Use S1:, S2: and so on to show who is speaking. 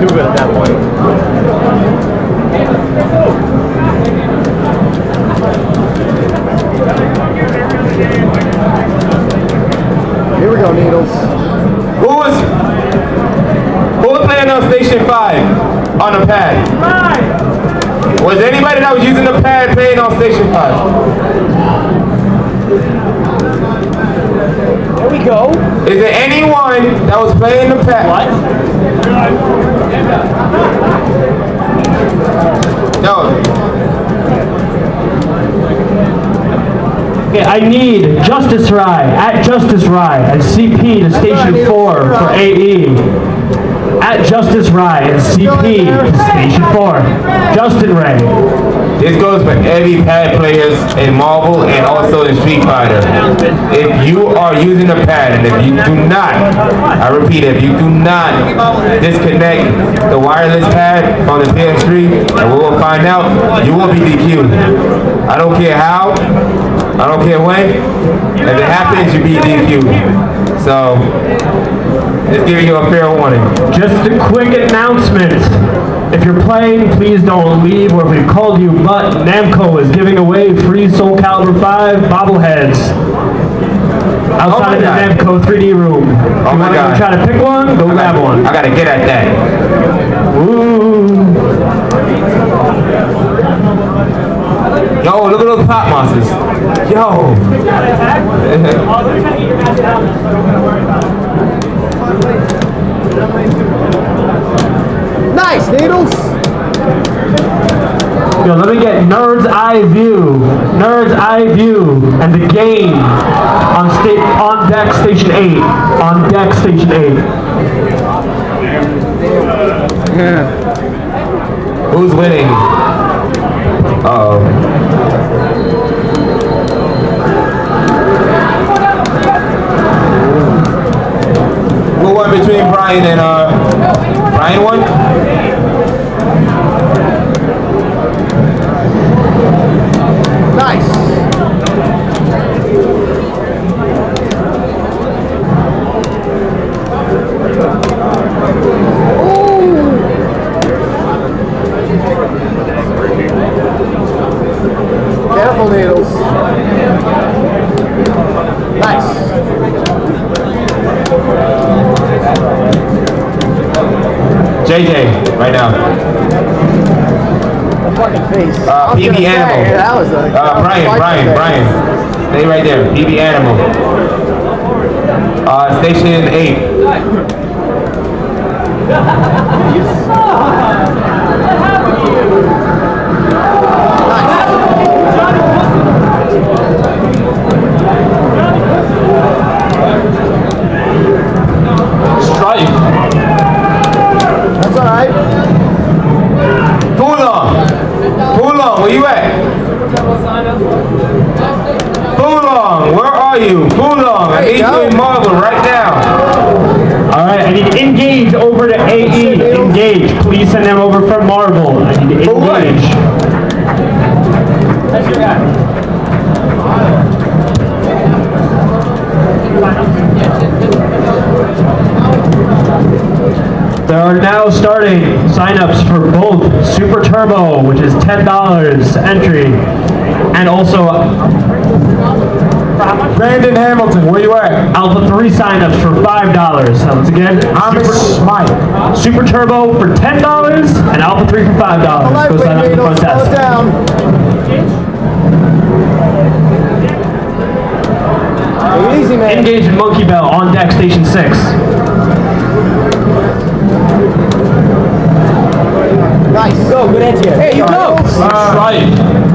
S1: too good at that point.
S2: Needles.
S1: Who was who was playing on station five on the pad? Was anybody that was using the pad playing on station five?
S3: There we go.
S1: Is there anyone that was playing the pad? What?
S3: Okay, I need Justice Rye at Justice Rye and CP to Station 4 for AE. At Justice Rye and CP to Station 4. Justin Ray.
S1: This goes for every pad players in Marvel and also in Street Fighter. If you are using a pad and if you do not, I repeat, if you do not disconnect the wireless pad from the PS3, and we will find out, you will be DQ'd. I don't care how, I don't care when. If it happens, you be DQ'd. So, just giving you a fair warning.
S3: Just a quick announcement. If you're playing, please don't leave or if we've called you, but Namco is giving away free Soul Calibur 5 bobbleheads. Outside of the oh
S1: God.
S3: Namco 3D room. If
S1: Oh
S3: you
S1: my
S3: want to try to pick one, go grab one.
S1: I gotta get at that.
S3: Ooh.
S1: Yo, look at those pop monsters. Yo.
S2: Nice, Needles.
S3: Yo, let me get Nerd's Eye View. Nerd's Eye View and the game on sta- on deck station 8. On deck station 8. Yeah.
S1: Who's winning? Brian and, uh, Brian won?
S2: Nice. Ooh. Careful, Needles.
S1: JJ, right now.
S2: The fucking face.
S1: Uh, PB
S2: Animal. Say, that was a,
S1: uh, Brian, Brian, Brian. Stay right there. PB Animal. Uh, station
S2: 8.
S1: You suck. Where you at? Fulong, where are you? Fulong, I need you in Marvel right now.
S3: Alright, I need Engage over to AE. Engage. Please send them over for Marvel. I need
S1: For what?
S3: Engage. There signups for both Super Turbo, which is $10 entry, and also
S1: Brandon Hamilton, where you at?
S3: Alpha 3 signups for $5. So once again, Super,
S1: Mike.
S3: Super Turbo for $10 and Alpha 3 for $5.
S2: Lightweight
S3: Go sign up for the
S2: it
S3: contest.
S2: down. Easy, man.
S3: Engage in Monkey Bell on deck station 6.
S2: Nice. Go, good answer. Hey, you go.
S3: Strife.